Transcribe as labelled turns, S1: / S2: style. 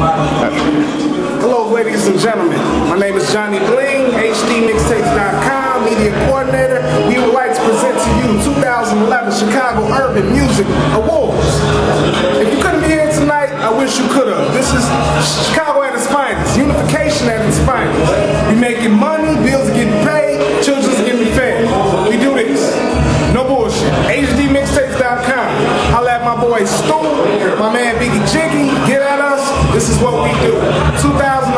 S1: Hello, ladies and gentlemen. My name is Johnny Bling, HDMixtapes.com, media coordinator. We would like to present to you 2011 Chicago Urban Music Awards. If you couldn't be here tonight, I wish you could have. This is Chicago at its finest, unification at its finest. We making money, bills are getting paid, children's getting fed. We do this. No bullshit. HDMixtapes.com. At my boy Stu, my man Biggie Jiggy. What we do. 2011